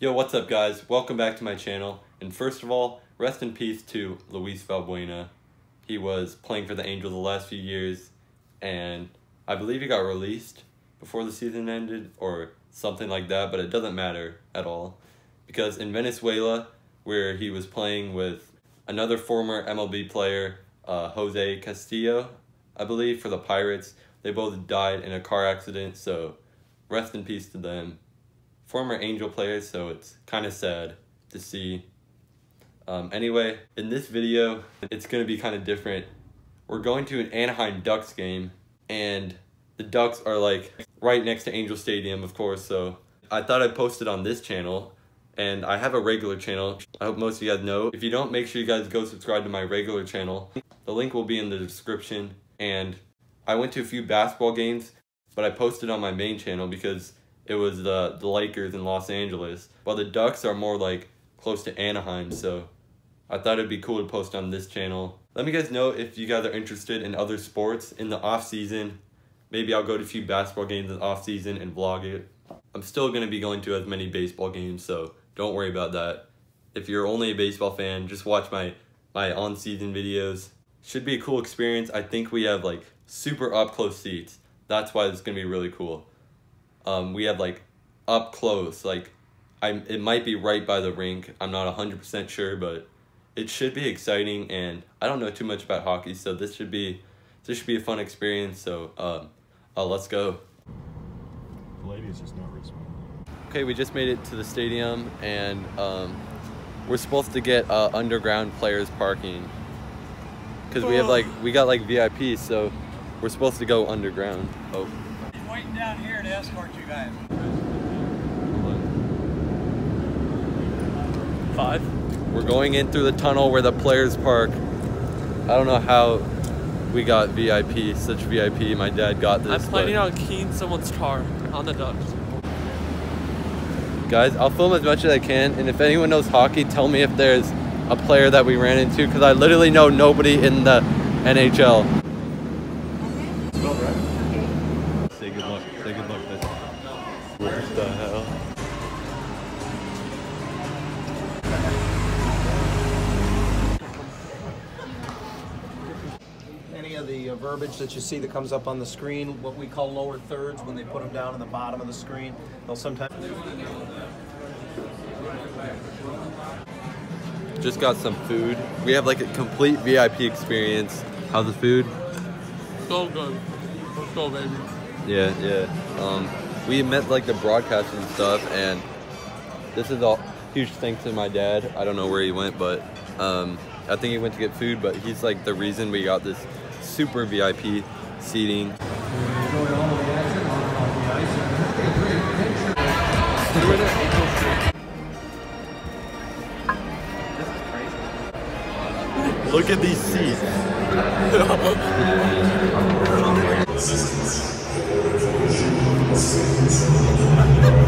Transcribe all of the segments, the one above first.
Yo, what's up guys? Welcome back to my channel. And first of all, rest in peace to Luis Valbuena. He was playing for the Angels the last few years and I believe he got released before the season ended or something like that, but it doesn't matter at all. Because in Venezuela, where he was playing with another former MLB player, uh, Jose Castillo, I believe, for the Pirates, they both died in a car accident, so rest in peace to them. Former Angel players, so it's kind of sad to see. Um, anyway, in this video, it's going to be kind of different. We're going to an Anaheim Ducks game, and the Ducks are like right next to Angel Stadium, of course, so I thought I'd post it on this channel, and I have a regular channel. I hope most of you guys know. If you don't, make sure you guys go subscribe to my regular channel. The link will be in the description, and I went to a few basketball games, but I posted on my main channel because it was the, the Lakers in Los Angeles, while the Ducks are more like close to Anaheim, so I thought it'd be cool to post on this channel. Let me guys know if you guys are interested in other sports in the off season. Maybe I'll go to a few basketball games in the off season and vlog it. I'm still gonna be going to as many baseball games, so don't worry about that. If you're only a baseball fan, just watch my, my on-season videos. Should be a cool experience. I think we have like super up-close seats. That's why it's gonna be really cool. Um, we have like up close, like I it might be right by the rink. I'm not 100% sure, but it should be exciting and I don't know too much about hockey, so this should be this should be a fun experience. So um, uh, let's go. The lady is just not responding. Okay, we just made it to the stadium and um, we're supposed to get uh, underground players parking because we have like we got like VIP, so we're supposed to go underground. Oh. He's waiting down here to escort you guys. Five. We're going in through the tunnel where the players park. I don't know how we got VIP, such VIP. My dad got this. I'm planning but- on keying someone's car on the Ducks. Guys, I'll film as much as I can, and if anyone knows hockey, tell me if there's a player that we ran into, because I literally know nobody in the NHL. Verbiage that you see that comes up on the screen, what we call lower thirds, when they put them down in the bottom of the screen, they'll sometimes. Just got some food. We have like a complete VIP experience. How's the food? So good. Let's go, baby. Yeah, yeah. Um, we met like the broadcasters and stuff, and this is all huge thanks to my dad. I don't know where he went, but um, I think he went to get food. But he's like the reason we got this super VIP seating. Look at these seats.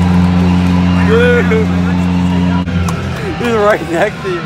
Right next to you.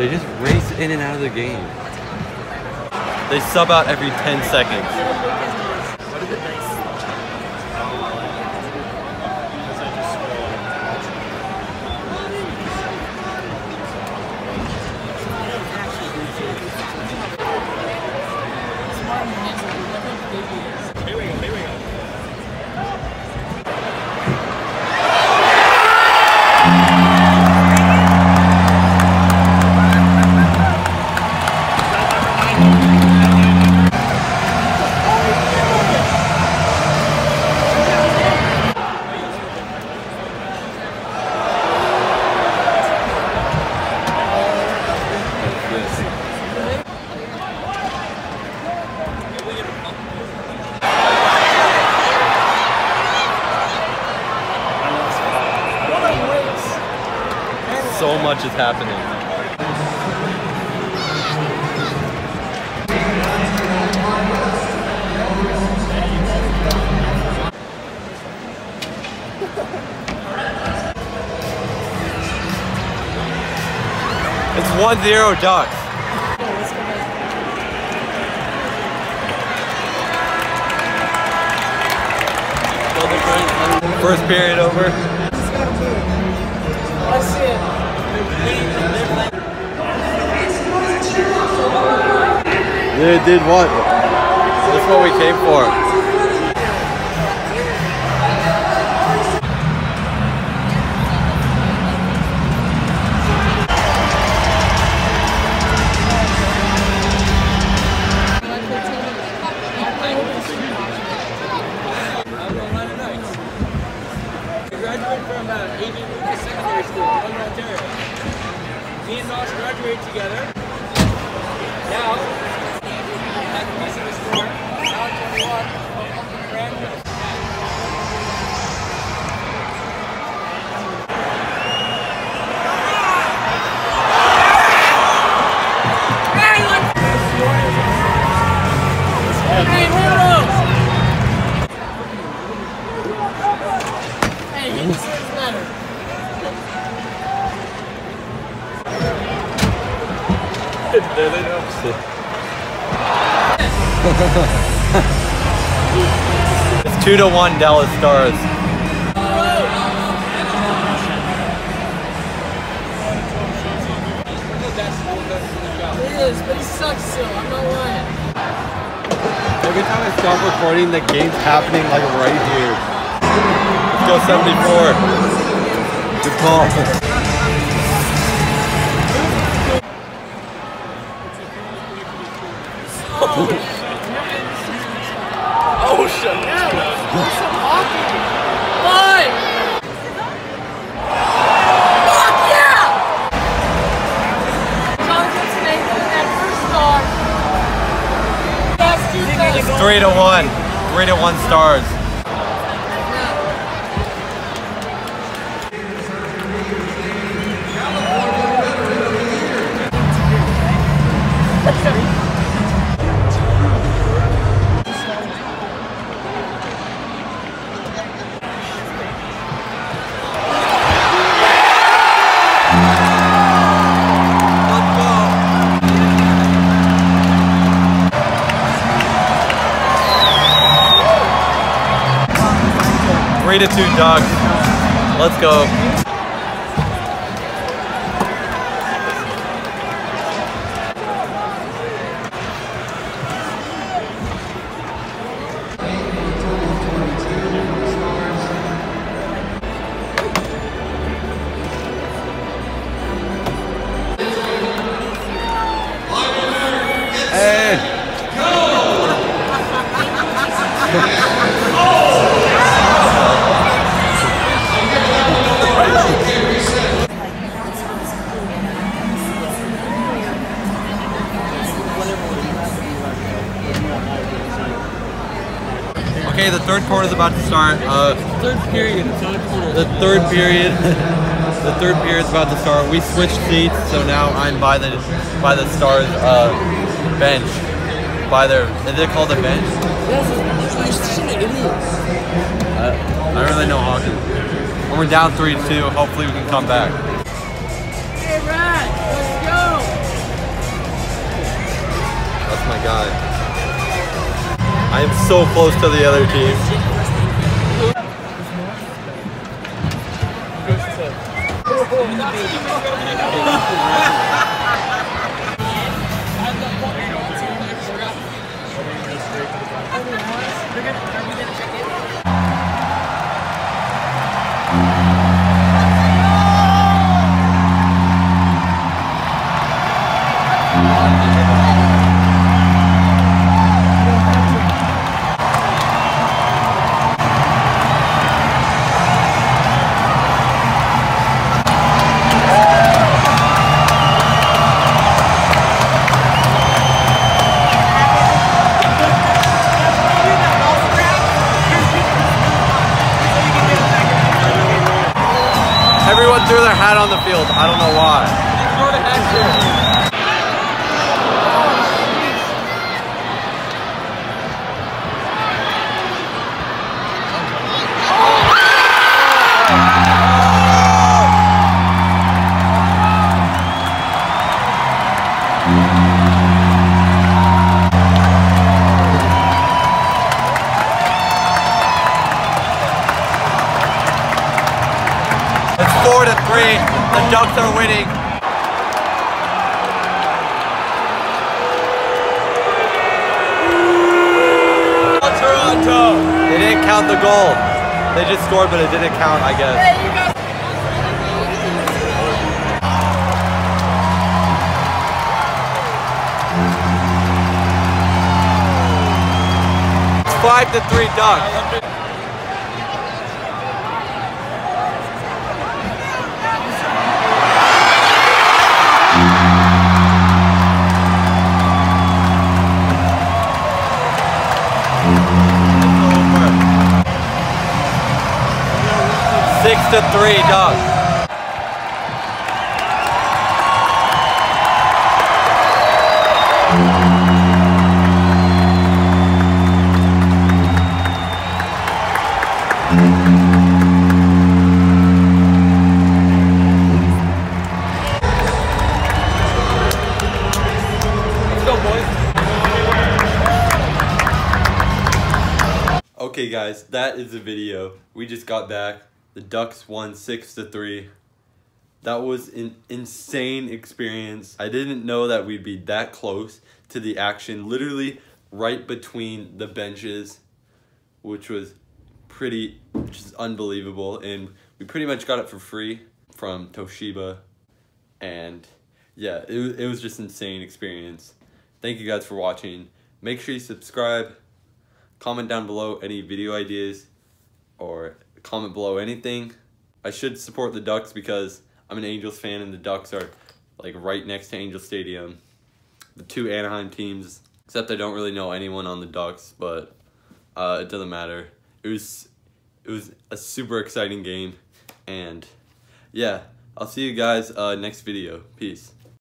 They just race in and out of the game. They sub out every 10 seconds. Much is happening. It's 1-0 Ducks. First period over. They did what? That's what we came for. Two to one Dallas Stars. It is, but he sucks still. I'm not lying. Every time I stop recording, the game's happening like right here. Let's go 74. Good call. Defense. Three to one. Three to one Stars. Three to two Ducks. Let's go. Okay, the third quarter is about to start. Uh, Third period, third quarter. the third period, the third period is about to start. We switched seats, so now I'm by the by the Stars uh, bench. By their, is it called a bench? Yes. I don't really know hockey. When we're down three to two, hopefully we can come back. Hey, Rad, let's go. That's my guy. I am so close to the other team. Hat on the field. I don't know why. The Ducks are winning. Toronto. They didn't count the goal. They just scored, but it didn't count, I guess. Five to three Ducks. Six to three Ducks. Okay, guys, that is the video. We just got back. The Ducks won six to three. That was an insane experience. I didn't know that we'd be that close to the action, literally right between the benches, which was pretty, is unbelievable. And we pretty much got it for free from Toshiba. And yeah, it, it was just insane experience. Thank you guys for watching. Make sure you subscribe. Comment down below any video ideas or comment below anything. I should support the Ducks because I'm an Angels fan and the Ducks are like right next to Angel Stadium. The two Anaheim teams, except I don't really know anyone on the Ducks, but uh, it doesn't matter. It was it was a super exciting game and yeah, I'll see you guys uh, next video. Peace.